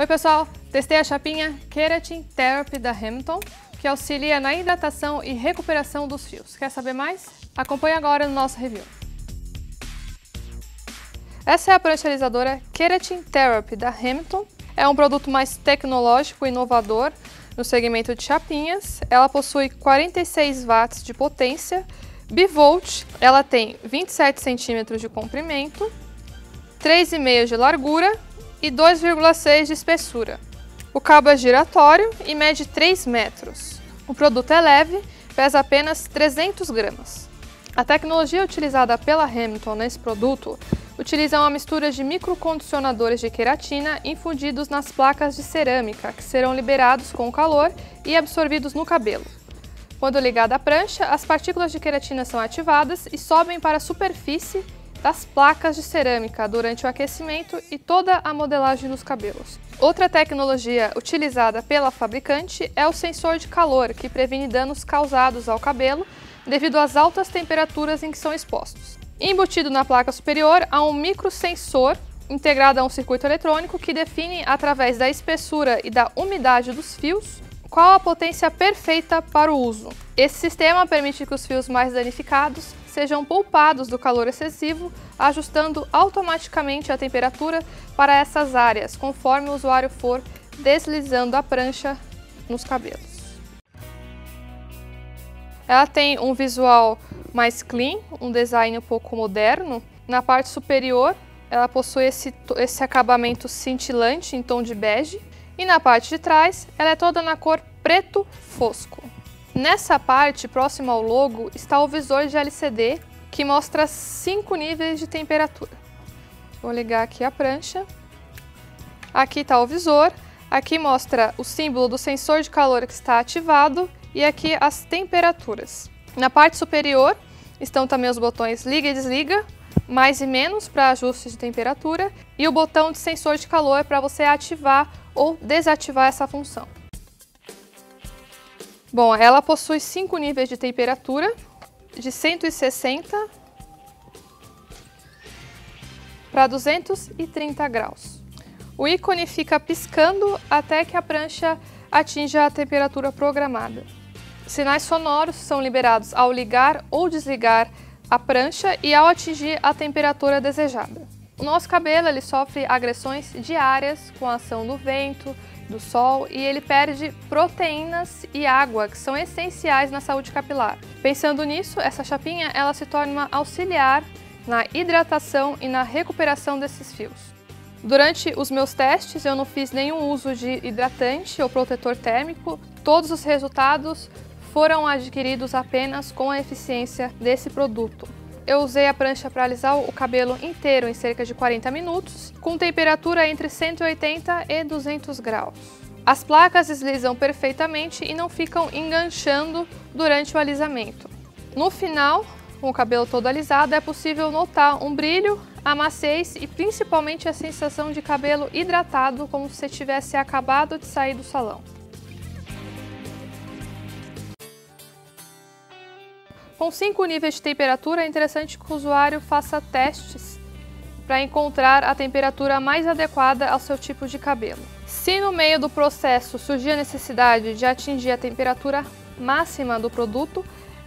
Oi pessoal, testei a chapinha Keratin Therapy da Hamilton, que auxilia na hidratação e recuperação dos fios. Quer saber mais? Acompanhe agora no nosso review. Essa é a prancha alisadora Keratin Therapy da Hamilton. É um produto mais tecnológico e inovador no segmento de chapinhas. Ela possui 46 watts de potência, bivolt, ela tem 27 centímetros de comprimento, 3,5 de largura e 2,6 de espessura. O cabo é giratório e mede 3 metros. O produto é leve, pesa apenas 300 gramas. A tecnologia utilizada pela Hamilton nesse produto utiliza uma mistura de microcondicionadores de queratina infundidos nas placas de cerâmica, que serão liberados com o calor e absorvidos no cabelo. Quando ligada à prancha, as partículas de queratina são ativadas e sobem para a superfície das placas de cerâmica durante o aquecimento e toda a modelagem dos cabelos. Outra tecnologia utilizada pela fabricante é o sensor de calor, que previne danos causados ao cabelo devido às altas temperaturas em que são expostos. Embutido na placa superior há um microsensor integrado a um circuito eletrônico que define, através da espessura e da umidade dos fios, qual a potência perfeita para o uso. Esse sistema permite que os fios mais danificados sejam poupados do calor excessivo, ajustando automaticamente a temperatura para essas áreas, conforme o usuário for deslizando a prancha nos cabelos. Ela tem um visual mais clean, um design um pouco moderno. Na parte superior, ela possui esse, esse acabamento cintilante em tom de bege. E na parte de trás, ela é toda na cor preto fosco. Nessa parte, próxima ao logo, está o visor de LCD, que mostra cinco níveis de temperatura. Vou ligar aqui a prancha. Aqui está o visor. Aqui mostra o símbolo do sensor de calor que está ativado e aqui as temperaturas. Na parte superior estão também os botões liga e desliga, mais e menos para ajuste de temperatura e o botão de sensor de calor para você ativar ou desativar essa função. Bom, ela possui cinco níveis de temperatura, de 160 para 230 graus. O ícone fica piscando até que a prancha atinja a temperatura programada. Sinais sonoros são liberados ao ligar ou desligar a prancha e ao atingir a temperatura desejada. O nosso cabelo ele sofre agressões diárias com a ação do vento, do sol e ele perde proteínas e água que são essenciais na saúde capilar. Pensando nisso, essa chapinha ela se torna uma auxiliar na hidratação e na recuperação desses fios. Durante os meus testes eu não fiz nenhum uso de hidratante ou protetor térmico, todos os resultados foram adquiridos apenas com a eficiência desse produto. Eu usei a prancha para alisar o cabelo inteiro em cerca de 40 minutos, com temperatura entre 180 e 200 graus. As placas deslizam perfeitamente e não ficam enganchando durante o alisamento. No final, com o cabelo todo alisado, é possível notar um brilho, a maciez e principalmente a sensação de cabelo hidratado, como se tivesse acabado de sair do salão. Com cinco níveis de temperatura, é interessante que o usuário faça testes para encontrar a temperatura mais adequada ao seu tipo de cabelo. Se no meio do processo surgir a necessidade de atingir a temperatura máxima do produto,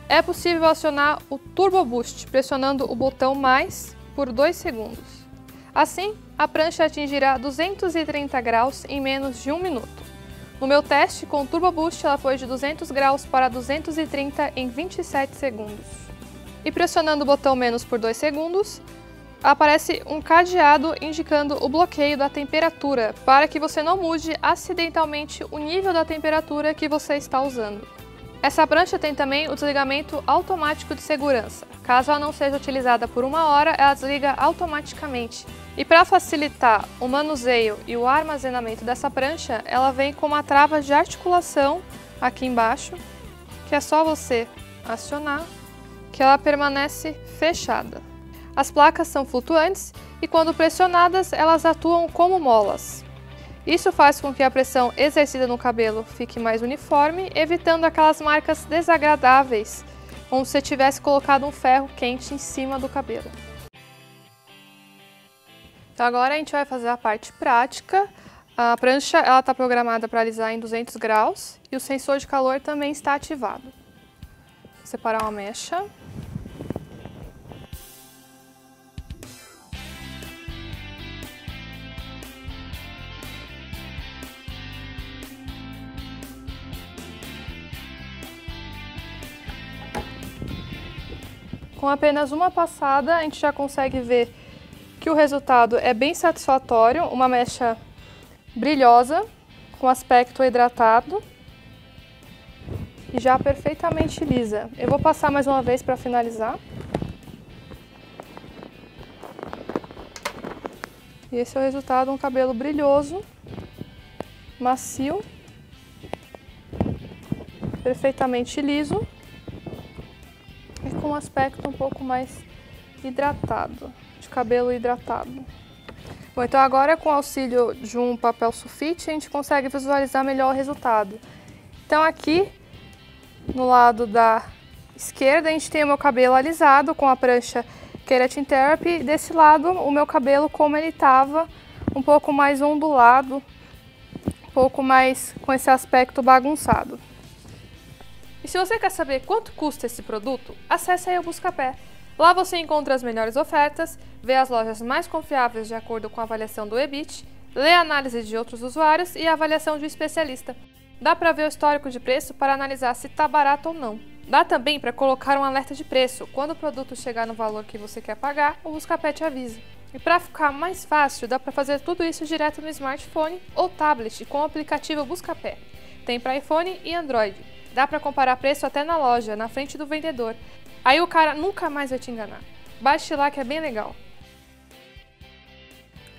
é possível acionar o Turbo Boost pressionando o botão mais por 2 segundos. Assim, a prancha atingirá 230 graus em menos de um minuto. No meu teste com Turbo Boost, ela foi de 200 graus para 230 em 27 segundos. E pressionando o botão menos por 2 segundos, aparece um cadeado indicando o bloqueio da temperatura, para que você não mude acidentalmente o nível da temperatura que você está usando. Essa prancha tem também o desligamento automático de segurança. Caso ela não seja utilizada por uma hora, ela desliga automaticamente, e para facilitar o manuseio e o armazenamento dessa prancha, ela vem com uma trava de articulação aqui embaixo, que é só você acionar, que ela permanece fechada. As placas são flutuantes e quando pressionadas, elas atuam como molas. Isso faz com que a pressão exercida no cabelo fique mais uniforme, evitando aquelas marcas desagradáveis, como se tivesse colocado um ferro quente em cima do cabelo. Então agora a gente vai fazer a parte prática. A prancha ela está programada para alisar em 200 graus e o sensor de calor também está ativado. Vou separar uma mecha. Com apenas uma passada, a gente já consegue ver que o resultado é bem satisfatório, uma mecha brilhosa, com aspecto hidratado e já perfeitamente lisa. Eu vou passar mais uma vez para finalizar. E esse é o resultado, um cabelo brilhoso, macio, perfeitamente liso um aspecto um pouco mais hidratado, de cabelo hidratado. Bom, então agora com o auxílio de um papel sulfite a gente consegue visualizar melhor o resultado. Então aqui no lado da esquerda a gente tem o meu cabelo alisado com a prancha Keratin Therapy. Desse lado o meu cabelo como ele estava, um pouco mais ondulado, um pouco mais com esse aspecto bagunçado. E se você quer saber quanto custa esse produto, acesse aí o Buscapé. Lá você encontra as melhores ofertas, vê as lojas mais confiáveis de acordo com a avaliação do EBIT, lê a análise de outros usuários e a avaliação de um especialista. Dá para ver o histórico de preço para analisar se está barato ou não. Dá também para colocar um alerta de preço. Quando o produto chegar no valor que você quer pagar, o Buscapé te avisa. E para ficar mais fácil, dá para fazer tudo isso direto no smartphone ou tablet com o aplicativo Buscapé. Tem para iPhone e Android. Dá para comparar preço até na loja, na frente do vendedor. Aí o cara nunca mais vai te enganar. Baixe lá que é bem legal.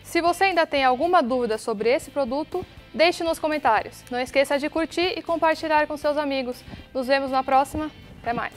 Se você ainda tem alguma dúvida sobre esse produto, deixe nos comentários. Não esqueça de curtir e compartilhar com seus amigos. Nos vemos na próxima. Até mais.